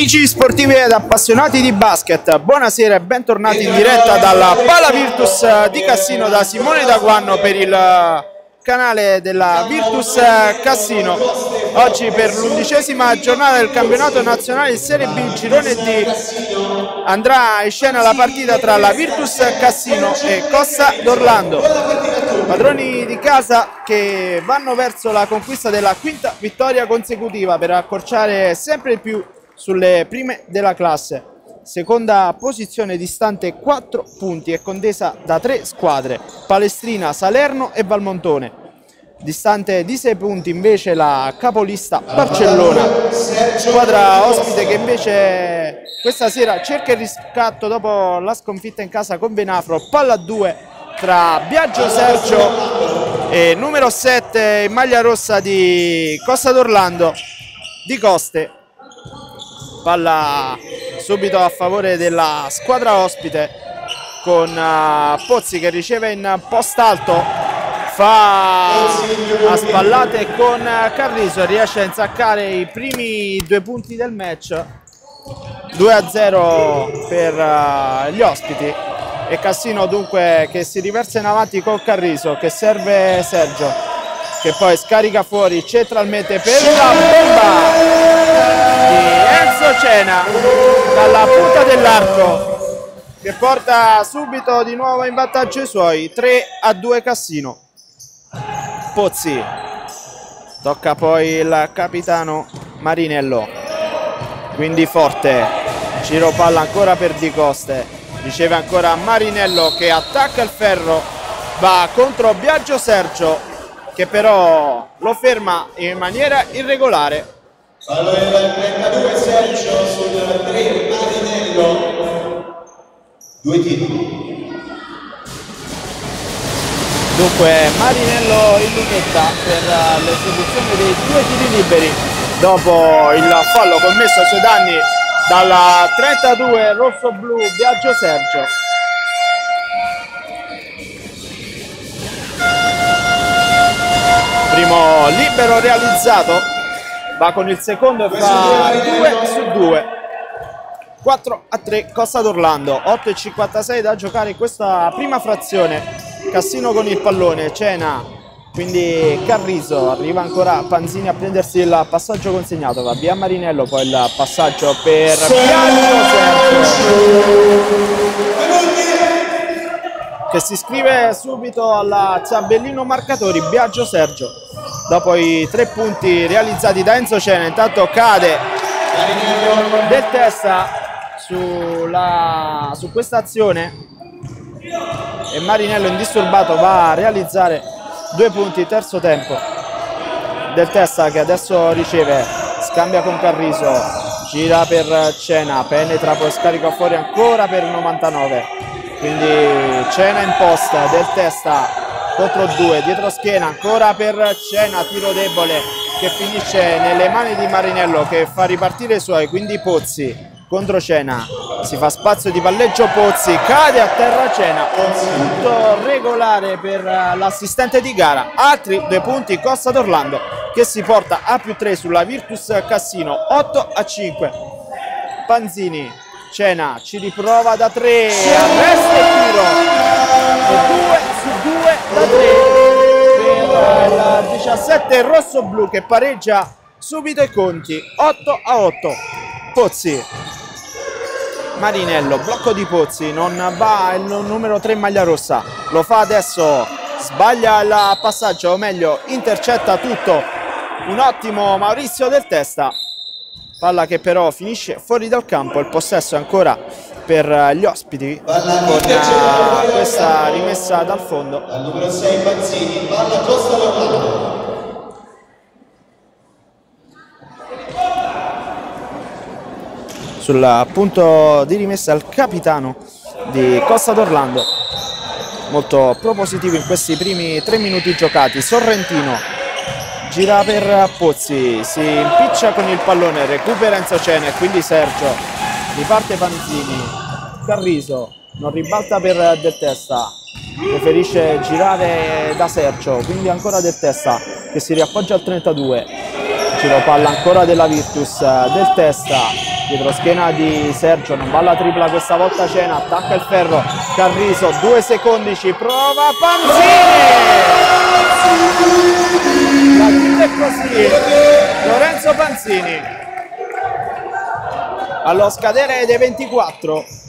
Amici sportivi ed appassionati di basket, buonasera e bentornati in diretta dalla Pala Virtus di Cassino da Simone Daguanno per il canale della Virtus Cassino. Oggi per l'undicesima giornata del campionato nazionale Serie B Girone D andrà in scena la partita tra la Virtus Cassino e Costa d'Orlando. Padroni di casa che vanno verso la conquista della quinta vittoria consecutiva per accorciare sempre più sulle prime della classe. Seconda posizione distante 4 punti e contesa da tre squadre, Palestrina, Salerno e Valmontone. Distante di 6 punti invece la capolista Barcellona, squadra ospite che invece questa sera cerca il riscatto dopo la sconfitta in casa con Venafro, palla a 2 tra Biagio Sergio e numero 7 in maglia rossa di Costa d'Orlando di Coste palla subito a favore della squadra ospite con uh, Pozzi che riceve in post alto fa a spallate con Carriso riesce a insaccare i primi due punti del match. 2 a 0 per uh, gli ospiti. E Cassino dunque che si riversa in avanti con Carriso che serve Sergio che poi scarica fuori centralmente per la bomba Enzo Cena dalla punta dell'arco che porta subito di nuovo in vantaggio i suoi 3 a 2 Cassino. Pozzi. Tocca poi il capitano Marinello. Quindi forte. Giro palla ancora per Di Coste. Riceve ancora Marinello che attacca il ferro. Va contro Biagio Sergio che però lo ferma in maniera irregolare Fallo del 32 Sergio sul 3 Marinello. Due tiri. Dunque Marinello in lunetta per l'esecuzione dei due tiri liberi dopo il fallo commesso ai suoi danni dalla 32 rosso-blu Biagio Sergio. Primo libero realizzato va con il secondo e fa 2 su 2 4 a 3 Costa d'Orlando. 8 e 56 da giocare in questa prima frazione. Cassino con il pallone Cena. Quindi Carriso arriva ancora Panzini a prendersi il passaggio consegnato. Va via Marinello poi il passaggio per Biagio che si iscrive subito alla tabellino marcatori Biagio Sergio dopo i tre punti realizzati da Enzo Cena intanto cade del testa sulla, su questa azione. E Marinello indisturbato va a realizzare due punti terzo tempo. Del testa che adesso riceve scambia con Carriso gira per Cena penetra poi scarica fuori ancora per 99 quindi Cena in posta del testa contro due, dietro schiena ancora per Cena, tiro debole che finisce nelle mani di Marinello che fa ripartire i suoi, quindi Pozzi contro Cena, si fa spazio di palleggio Pozzi, cade a terra Cena, punto regolare per l'assistente di gara, altri due punti Costa d'Orlando che si porta a più 3 sulla Virtus Cassino, 8 a 5, Panzini, Cena ci riprova da 3, arresta il tiro, 2 2 3 per il 17 rosso-blu che pareggia subito i conti. 8 a 8 Pozzi. Marinello, blocco di Pozzi, non va il numero 3 maglia rossa, lo fa adesso, sbaglia il passaggio, o meglio intercetta tutto, un ottimo Maurizio del Testa, palla che però finisce fuori dal campo, il possesso è ancora per gli ospiti con uh, questa rimessa dal fondo. Al numero 6 Pazzini, palla Costa Lorlando. Sul punto di rimessa il capitano di Costa d'Orlando, molto propositivo in questi primi tre minuti giocati. Sorrentino gira per Pozzi, si impiccia con il pallone, recupera Enzo Cene e quindi Sergio, riparte Panzini, Carriso non ribalta per Del Testa. Preferisce girare da Sergio quindi ancora Del Testa che si riappoggia al 32 giro palla ancora della Virtus eh, del testa. Dietro schiena di Sergio non va la tripla questa volta Cena attacca il ferro. Carriso due secondi ci prova Panzini! La chiude così. Lorenzo Panzini. Allo scadere dei 24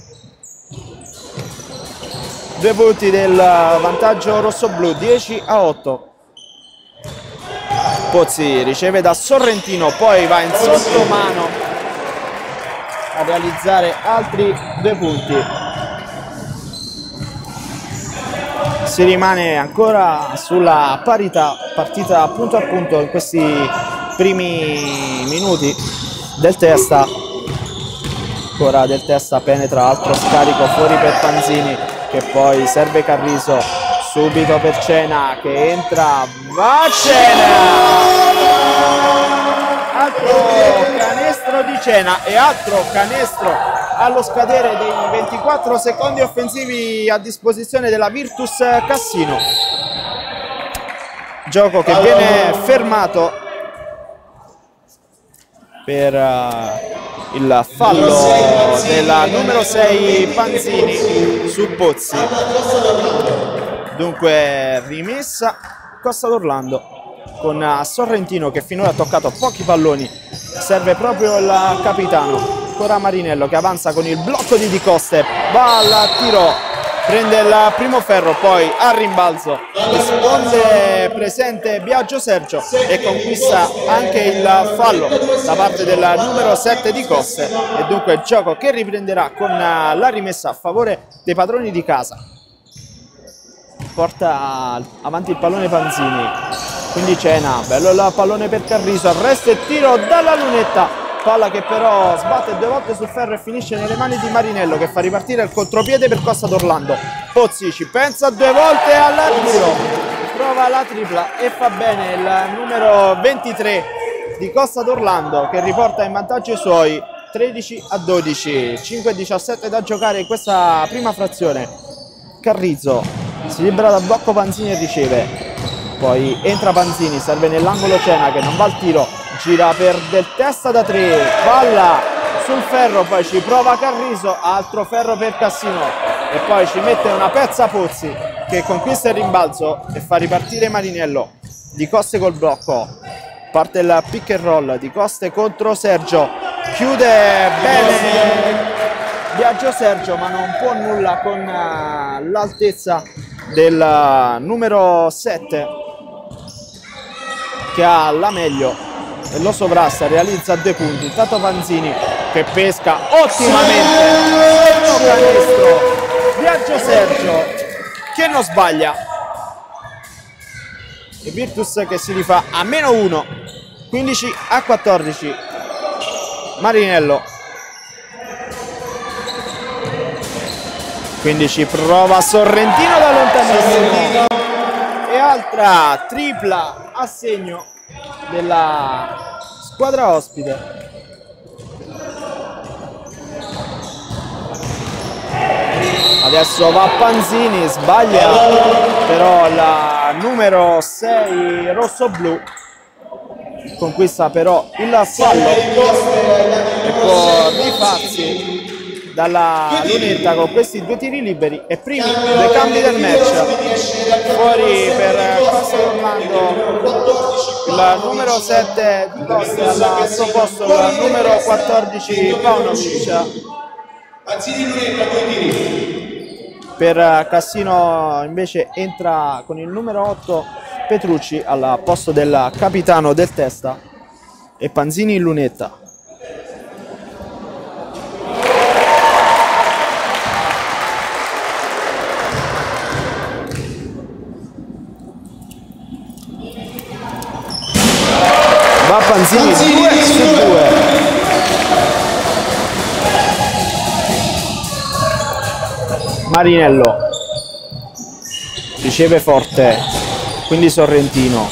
due punti del vantaggio rosso-blu 10 a 8 Pozzi riceve da Sorrentino poi va in sottomano a realizzare altri due punti. Si rimane ancora sulla parità partita punto a punto in questi primi minuti del testa ancora del testa penetra altro scarico fuori per Panzini che poi serve Carriso subito per Cena che entra va Cena! Altro canestro di Cena e altro canestro allo scadere dei 24 secondi offensivi a disposizione della Virtus Cassino. Gioco che viene fermato per uh, il fallo della numero 6 Panzini su Pozzi. Dunque rimessa Costa d'Orlando con Sorrentino che finora ha toccato pochi palloni. Serve proprio il capitano ancora Marinello che avanza con il blocco di Di Coste va al tiro prende il primo ferro poi a rimbalzo. Risponde presente Biagio Sergio e conquista anche il fallo da parte del numero 7 di Coste. E dunque il gioco che riprenderà con la rimessa a favore dei padroni di casa. Porta avanti il pallone Panzini. Quindi Cena, bello il pallone per Carriso arresto e tiro dalla lunetta palla che però sbatte due volte sul ferro e finisce nelle mani di Marinello che fa ripartire il contropiede per Costa d'Orlando. Pozzi ci pensa due volte all'arbitro. Prova la tripla e fa bene il numero 23 di Costa d'Orlando che riporta in vantaggio i suoi 13 a 12 5 17 da giocare in questa prima frazione. Carrizzo si libera da blocco Panzini e riceve. Poi entra Panzini, serve nell'angolo Cena che non va al tiro gira per del testa da tre, palla sul ferro, poi ci prova Carriso, altro ferro per Cassino. E poi ci mette una pezza Pozzi che conquista il rimbalzo e fa ripartire Marinello. Di Coste col blocco. Parte il pick and roll di Coste contro Sergio. Chiude bene. Viaggio Sergio ma non può nulla con uh, l'altezza del uh, numero 7 che ha la meglio e lo sovrasta, realizza due punti. Intanto Panzini che pesca ottimamente. canestro. Viaggio Sergio che non sbaglia. E Virtus che si rifà a meno 1, 15 a 14. Marinello. 15 prova Sorrentino da lontanissimo. E altra tripla a segno della squadra ospite. Adesso va Panzini, sbaglia però la numero 6 rosso-blu conquista però il fallo e può rifarsi dalla lunetta con questi due tiri liberi e primi due cambi del match. Fuori per Costa Orlando il numero 7 di Costa al suo posto il numero 14 Paunovic. Per Cassino invece entra con il numero 8 Petrucci al posto del capitano del testa e Panzini in lunetta va Panzini 2 su 2 Marinello. Riceve forte quindi Sorrentino.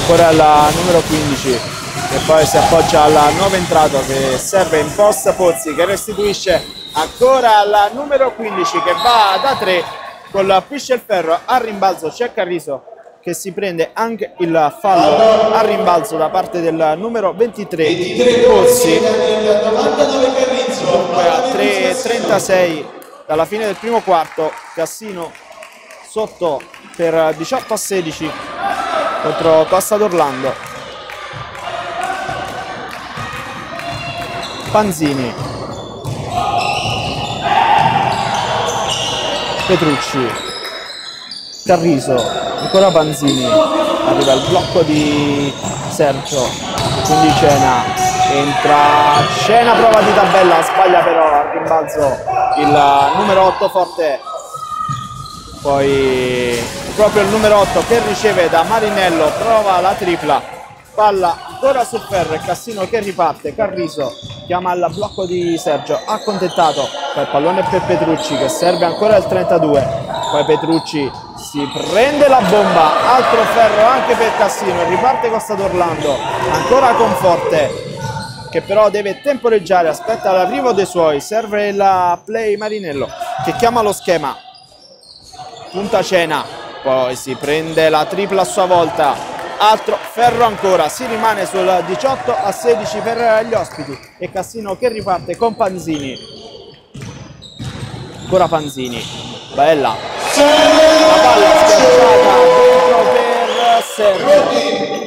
Ancora la numero 15 e poi si appoggia alla nuova entrata che serve in post Pozzi che restituisce ancora alla numero 15 che va da 3 con la pisce il ferro. A rimbalzo c'è Carriso che si prende anche il fallo a rimbalzo da parte del numero 23 23 Pozzi il 99 Carrizzo. Dunque a Palla Virtus 3.36 dalla fine del primo quarto Cassino sotto per 18 a 16 contro Costa d'Orlando. Panzini. Petrucci. Carriso ancora Panzini arriva il blocco di Sergio. Quindi Cena entra. Cena prova di tabella sbaglia però al rimbalzo il numero 8 forte. Poi proprio il numero 8 che riceve da Marinello prova la tripla. Palla ancora sul ferro e Cassino che riparte. Carriso chiama il blocco di Sergio accontentato poi pallone per Petrucci che serve ancora il 32 poi Petrucci si prende la bomba altro ferro anche per Cassino riparte Costa d'Orlando ancora con Forte che però deve temporeggiare aspetta l'arrivo dei suoi serve il play Marinello che chiama lo schema. Punta cena poi si prende la tripla a sua volta altro ferro ancora. Si rimane sul 18 a 16 per gli ospiti. E Cassino che riparte con Panzini. Ancora Panzini. Bella. La palla schiacciata dentro per Sergio.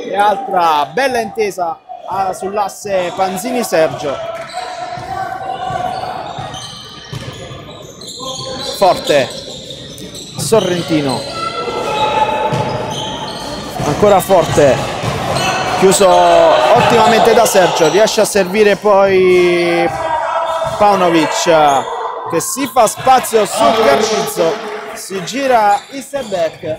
E altra bella intesa ah, sull'asse Panzini Sergio. Forte. Sorrentino ancora forte. Chiuso ottimamente da Sergio. Riesce a servire poi Paunovic che si fa spazio su Carrizzo si gira Isterbeck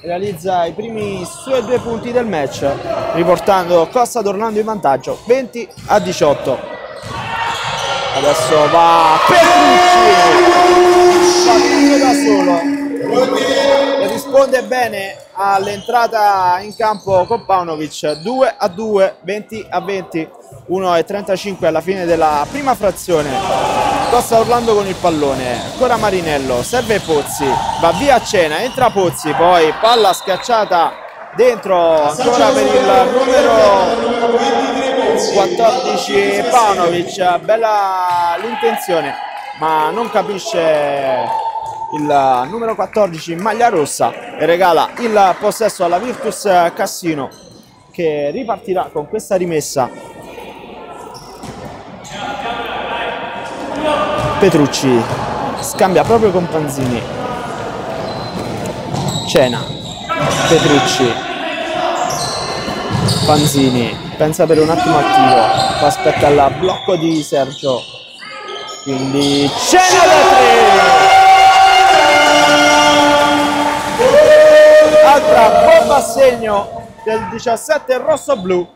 realizza i primi suoi due punti del match riportando Costa tornando in vantaggio 20 a 18 adesso va Petrucci da solo. E risponde bene all'entrata in campo con Paunovic 2 a 2 20 a 20 1 e 35 alla fine della prima frazione. Costa Orlando con il pallone ancora Marinello serve Pozzi va via a cena entra Pozzi poi palla schiacciata dentro ancora per il numero 14 Paunovic bella l'intenzione ma non capisce il numero 14 in maglia rossa e regala il possesso alla Virtus Cassino che ripartirà con questa rimessa. Petrucci scambia proprio con Panzini. Cena. Petrucci. Panzini pensa per un attimo poi aspetta il blocco di Sergio. Quindi Cena da 3 altra bomba a segno del 17 rosso-blu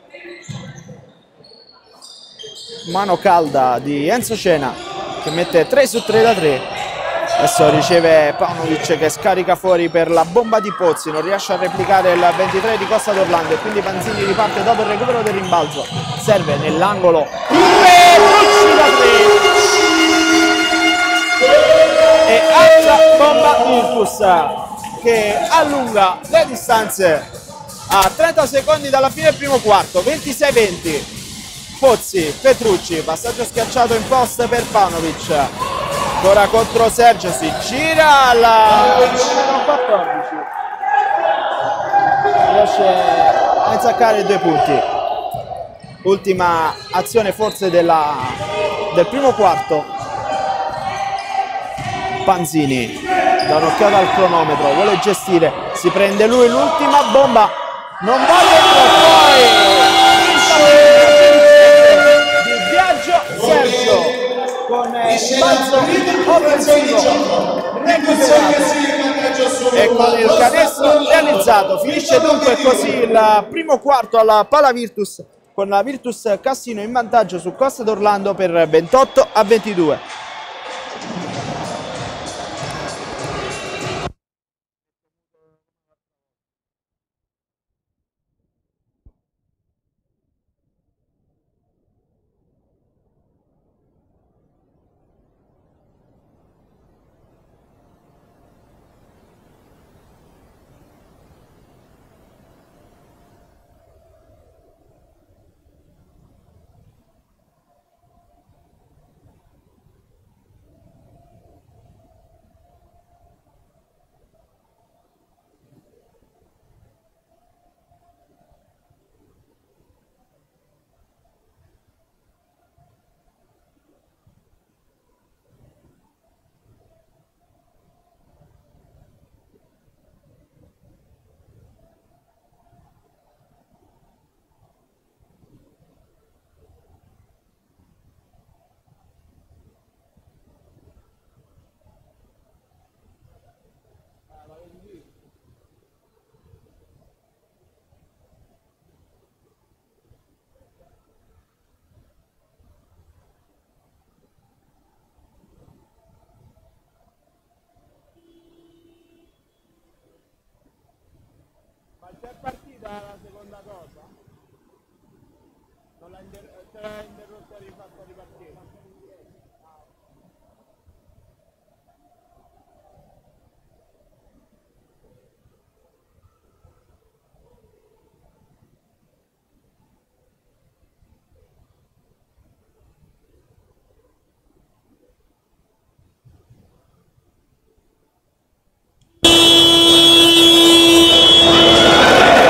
mano calda di Enzo Cena che mette 3 su 3 da 3 adesso riceve Paunovic che scarica fuori per la bomba di Pozzi non riesce a replicare il 23 di Costa d'Orlando e quindi Panzini riparte dopo il recupero del rimbalzo. Serve nell'angolo Petrucci da 3 e altra bomba Virtus che allunga le distanze a 30 secondi dalla fine del primo quarto 26-20 Pozzi, Petrucci, passaggio schiacciato in post per Panovic. Ancora contro Sergio, si gira alla numero 14. Riesce a insaccare due punti. Ultima azione forse della, del primo quarto. Panzini da un'occhiata al cronometro, vuole gestire, si prende lui l'ultima bomba, non va dentro poi! Sergio con il balzo offensivo e con il canestro realizzato finisce dunque così il primo quarto alla Pala Virtus con la Virtus Cassino in vantaggio su Costa d'Orlando per 28 a 22 la seconda cosa? Non l'ha inter- te l'ha interrotta e rifatta ripartire?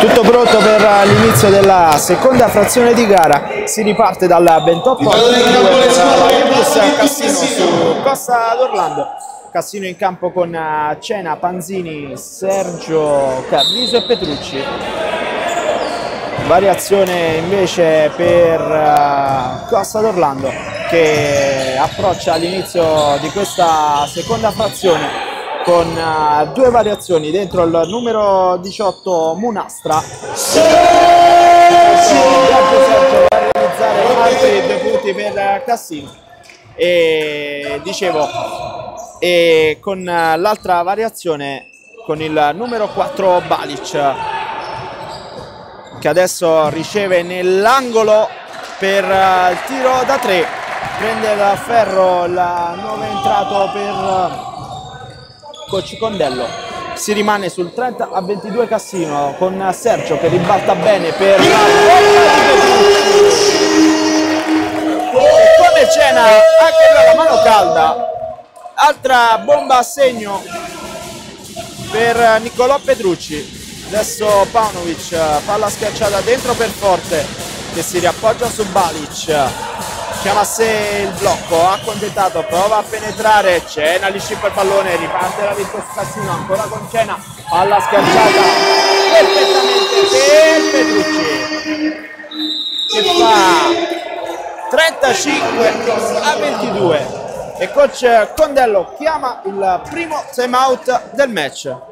Tutto pronto per l'inizio della seconda frazione di gara, si riparte dal 28 al 22 per la Virtus Cassino su Costa d'Orlando. Cassino in campo con eh, Cena, Panzini, Sergio, Carriso e Petrucci. Variazione invece per eh, Costa d'Orlando che approccia all'inizio di questa seconda frazione con eh, due variazioni dentro il numero 18 Munastra. Sergio va a realizzare altri due punti per Cassino e dicevo e con eh, l'altra variazione con il numero 4 Balic che adesso riceve nell'angolo per eh, il tiro da 3 prende il ferro il nuovo entrato per eh, Coach Condello si rimane sul 30 a 22 Cassino con Sergio che ribalta bene per la come cena anche lui la mano calda. Altra bomba a segno per Niccolò Petrucci. Adesso Paunovic palla schiacciata dentro per Forte che si riappoggia su Balic chiama a sé il blocco, accontentato, prova a penetrare, Cena lì il pallone, riparte la Virtus Cassino, ancora con Cena, palla schiacciata perfettamente per Petrucci. Che fa? 35 a 22 e coach Condello chiama il primo time out del match.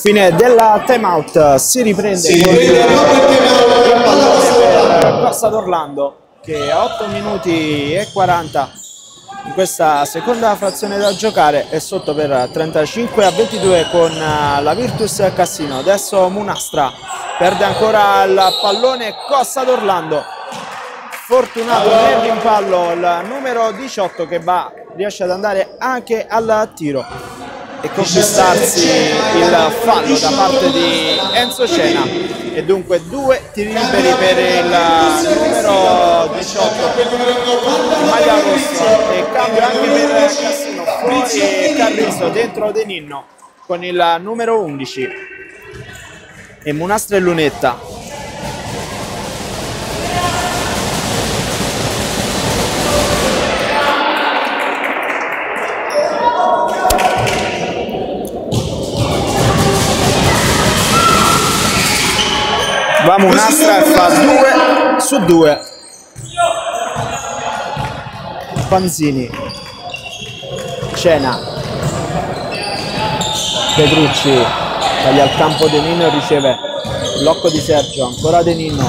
Fine della timeout, si riprende Si con riprende il Costa per Costa d'Orlando che a 8 minuti e 40 in questa seconda frazione da giocare è sotto per 35 a 22 con eh, la Virtus Cassino. Adesso Munastra perde ancora il pallone Costa d'Orlando. Fortunato nel rimpallo il numero 18 che va, riesce ad andare anche al tiro e conquistarsi il fallo da parte di Enzo Cena. E dunque due tiri liberi per il numero 18 in maglia rossa e cambio anche per Cassino fuori Carrizo dentro De Ninno con il numero 11 e Munastra e Lunetta va Munastra e fa 2 su 2 Panzini. Cena. Petrucci. Taglia il campo De Nino e riceve blocco di Sergio. Ancora De Nino.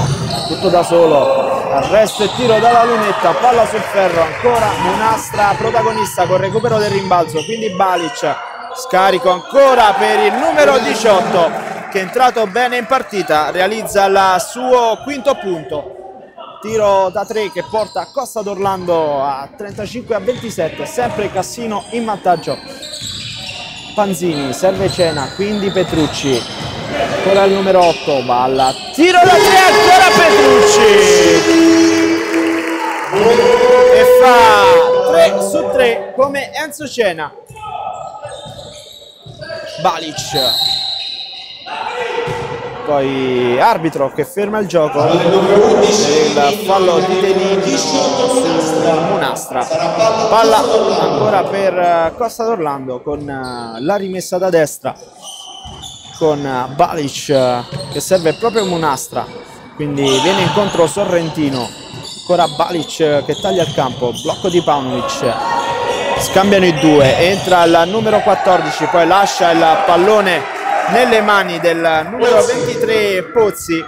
Tutto da solo. Arresto e tiro dalla lunetta. Palla sul ferro. Ancora Munastra protagonista con recupero del rimbalzo. Quindi Balic. Scarico ancora per il numero 18 che è entrato bene in partita realizza il suo quinto punto. Tiro da 3 che porta Costa d'Orlando a 35 a 27 sempre Cassino in vantaggio. Panzini serve Cena quindi Petrucci. Ancora il numero 8 va tiro da 3 ancora Petrucci. E fa 3 su 3 come Enzo Cena. Balic. Poi arbitro che ferma il gioco il fallo di Denino su Munastra. Palla ancora per Costa d'Orlando con la rimessa da destra con Balic che serve proprio Munastra. Quindi viene incontro Sorrentino. Ancora Balic che taglia il campo, blocco di Paunovic scambiano i due, entra il numero 14, poi lascia il pallone nelle mani del numero 23 Pozzi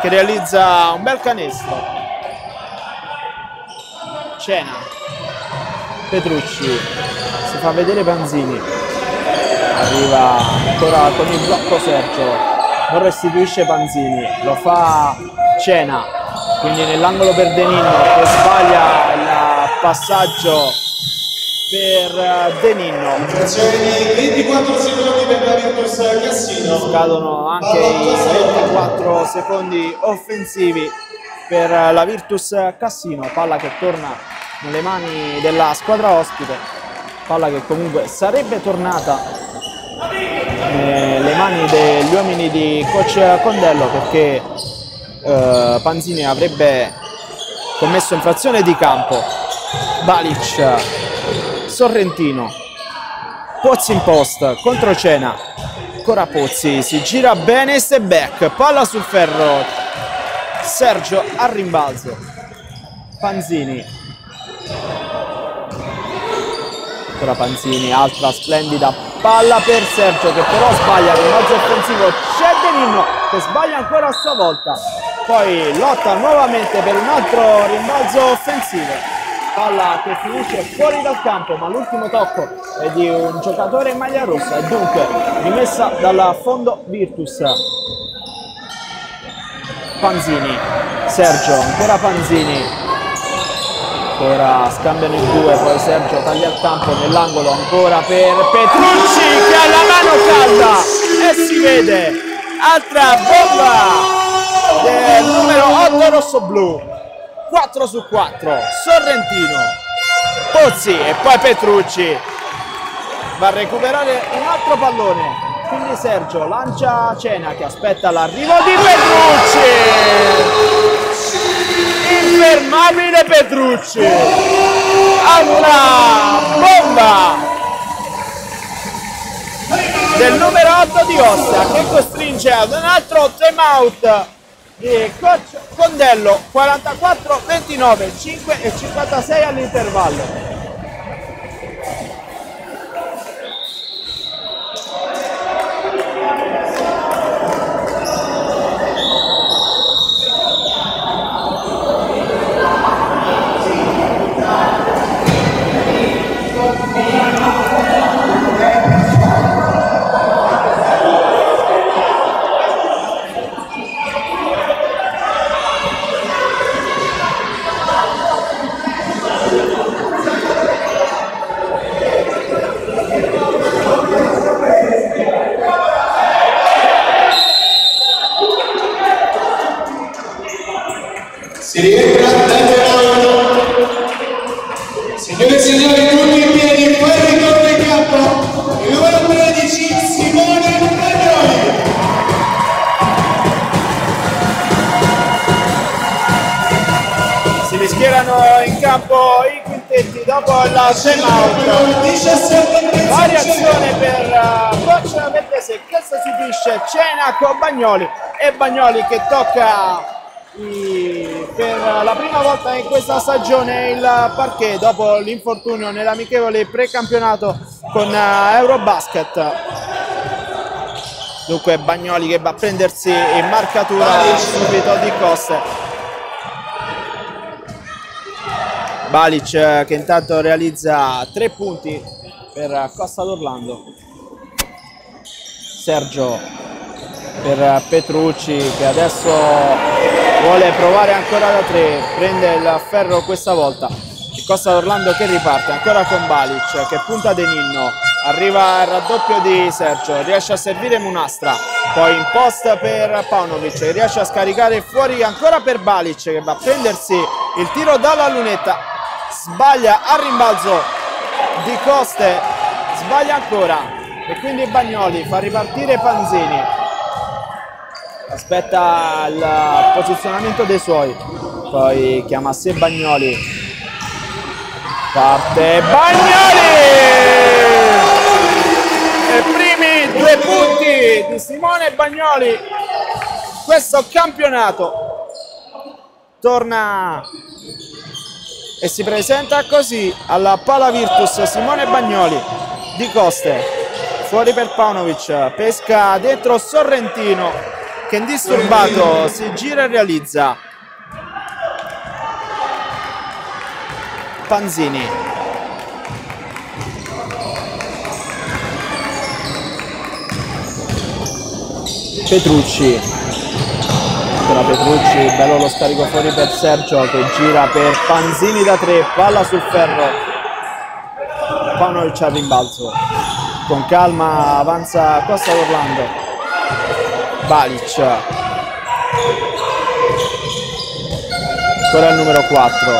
che realizza un bel canestro. Cena, Petrucci, si fa vedere Panzini, arriva ancora con il blocco Sergio, non restituisce Panzini, lo fa Cena, quindi nell'angolo per Denino che sbaglia il passaggio per eh, De Ninno. 24 secondi per la Virtus Cassino. Scadono anche i 24 secondi offensivi per la Virtus Cassino, palla che torna nelle mani della squadra ospite, palla che comunque sarebbe tornata nelle mani degli uomini di coach Condello perché eh, Panzini avrebbe commesso infrazione di campo. Balic Sorrentino. Pozzi in post contro Cena ancora Pozzi si gira bene e back. Palla sul ferro. Sergio a rimbalzo. Panzini. Ancora Panzini altra splendida palla per Sergio che però sbaglia rimbalzo offensivo. C'è Benigno che sbaglia ancora a sua volta. Poi lotta nuovamente per un altro rimbalzo offensivo palla che finisce fuori dal campo ma l'ultimo tocco è di un giocatore in maglia rossa. E dunque rimessa dal fondo Virtus. Panzini Sergio ancora Panzini. Ancora scambiano in due poi Sergio taglia il campo nell'angolo ancora per Petrucci che ha la mano calda e si vede. Altra bomba del numero 8 rosso blu 4 su 4 Sorrentino. Pozzi e poi Petrucci. Va a recuperare un altro pallone. Quindi Sergio lancia Cena che aspetta l'arrivo di Petrucci. Infermabile Petrucci. Altra bomba. Del numero 8 di Ostia che costringe ad un altro time out di coach Condello 44 29 5 e 56 all'intervallo con Bagnoli e Bagnoli che tocca per la prima volta in questa stagione il parquet dopo l'infortunio nell'amichevole precampionato con uh, Eurobasket. Dunque Bagnoli che va a prendersi in marcatura subito di Coste Balic eh, che intanto realizza tre punti per Costa d'Orlando. Sergio per Petrucci che adesso vuole provare ancora da tre prende il ferro questa volta. Costa d'Orlando che riparte ancora con Balic che punta De Ninno arriva il raddoppio di Sergio riesce a servire Munastra. Poi in post per Paunovic riesce a scaricare fuori ancora per Balic che va a prendersi il tiro dalla lunetta. Sbaglia al rimbalzo di Coste, sbaglia ancora. E quindi Bagnoli fa ripartire Panzini. Aspetta il posizionamento dei suoi, poi chiama sé Bagnoli. Parte Bagnoli! E primi due punti di Simone Bagnoli questo campionato torna e si presenta così alla Pala Virtus Simone Bagnoli di Coste fuori per Paunovic pesca dentro Sorrentino che indisturbato si gira e realizza. Panzini. Petrucci. Ancora Petrucci, bello lo scarico fuori per Sergio che gira per Panzini da tre, palla sul ferro, Panovic al rimbalzo, con calma avanza Costa d'Orlando, Balic, ancora il numero 4,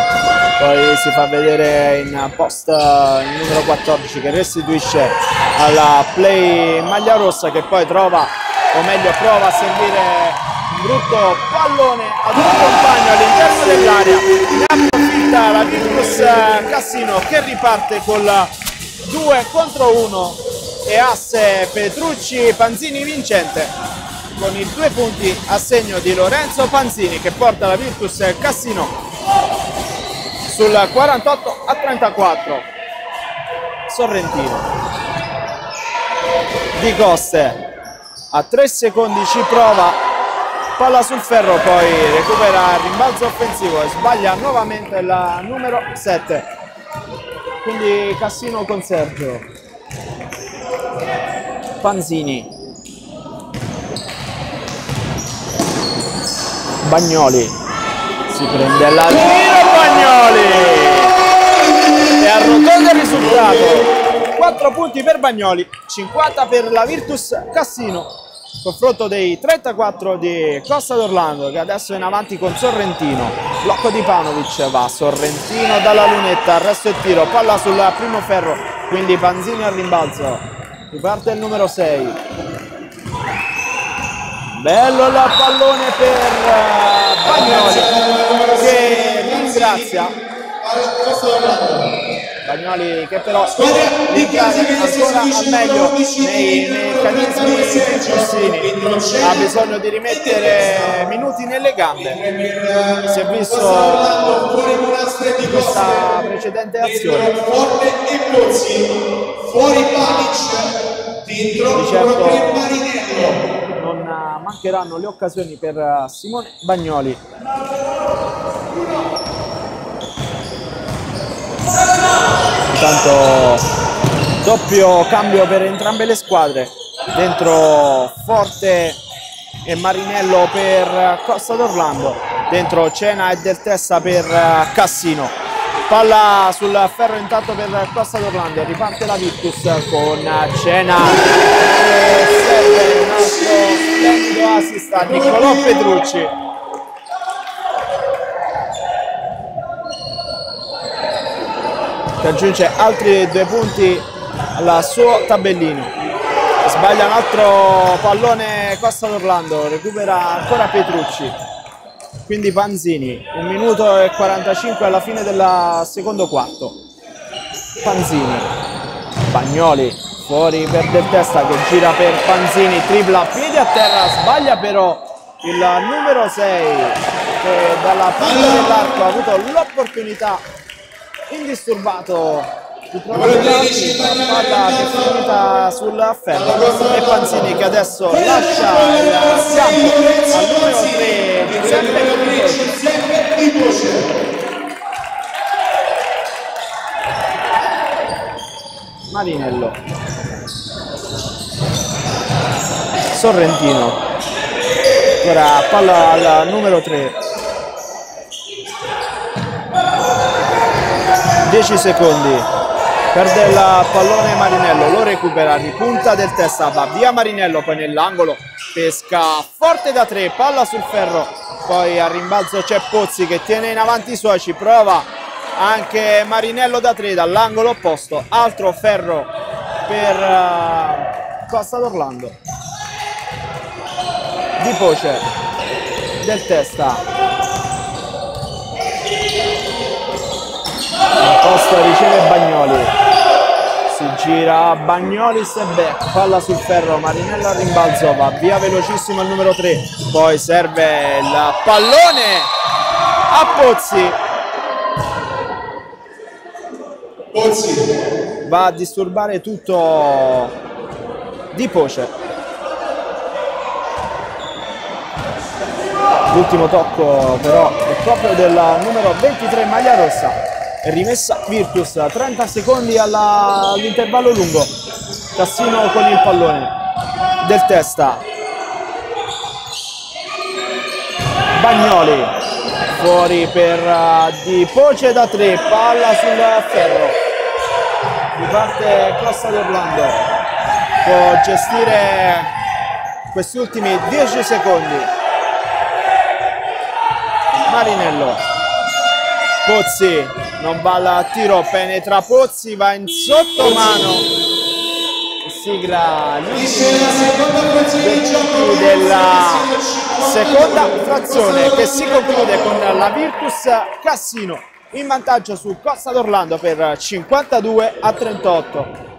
poi si fa vedere in post il numero 14 che restituisce alla play maglia rossa che poi trova, o meglio prova a servire brutto pallone ad un compagno all'interno dell'area. Ne approfitta la Virtus Cassino che riparte con 2 contro 1 e asse Petrucci Panzini vincente con i due punti a segno di Lorenzo Panzini che porta la Virtus Cassino sul 48 a 34 Sorrentino. Di Coste. A 3 secondi ci prova. Palla sul ferro poi recupera il rimbalzo offensivo e sbaglia nuovamente la numero 7 quindi Cassino con Sergio. Panzini Bagnoli. Si prende la tiro Bagnoli. E arrotonda il risultato. 4 punti per Bagnoli 50 per la Virtus Cassino. Confronto dei 34 di Costa d'Orlando che adesso è in avanti con Sorrentino. Blocco di Panovic va Sorrentino dalla lunetta arresto e tiro palla sul primo ferro quindi Panzini al rimbalzo. Riparte il numero 6 bello il pallone per uh, Bagnoli che ringrazia. Bagnoli che però rimpiazza ancora al meglio nei meccanismi giustini ha bisogno di rimettere minuti nelle gambe. Si è visto in questa precedente azione. Fuori Palic dentro di certo mancheranno le occasioni per Simone Bagnoli. Intanto doppio cambio per entrambe le squadre. Dentro Forte e Marinello per Costa d'Orlando. Dentro Cena e Del Testa per Cassino. Palla sul ferro intanto per Costa d'Orlando. Riparte la Virtus con Cena. E splendido assist a Niccolò Petrucci. Che aggiunge altri due punti al suo tabellino sbaglia un altro pallone Costa d'Orlando recupera ancora Petrucci. Quindi Panzini un minuto e 45 alla fine del secondo quarto. Panzini Bagnoli fuori per Del Testa che gira per Panzini tripla piedi a terra sbaglia però il numero 6 che dalla parte dell'arco ha avuto l'opportunità indisturbato di provare la palla che è finita sul ferro. E Panzini che adesso lascia il campo al numero 3 Giuseppe Marinello. Sorrentino. Ora palla al numero 3 10 secondi. Perde il pallone Marinello lo recupera ripunta del testa va via Marinello poi nell'angolo pesca forte da 3 palla sul ferro poi a rimbalzo c'è Pozzi che tiene in avanti i suoi ci prova anche Marinello da 3 dall'angolo opposto, altro ferro per uh, Costa d'Orlando. Di Poce del testa. Costa riceve Bagnoli. Si gira Bagnoli step back, palla sul ferro, Marinello a rimbalzo, va via velocissimo il numero 3, poi serve il pallone a Pozzi Pozzi. va a disturbare tutto di Poce. L'ultimo tocco però è proprio del numero 23 maglia rossa. Rimessa Virtus, 30 secondi all'intervallo lungo. Cassino con il pallone del testa. Bagnoli fuori per uh, Di Poce da 3, palla sul ferro riparte Costa d'Orlando può gestire questi ultimi 10 secondi. Marinello. Pozzi non va al tiro penetra Pozzi va in sottomano. Sigla della seconda frazione che si conclude con la Virtus Cassino in vantaggio su Costa d'Orlando per 52 a 38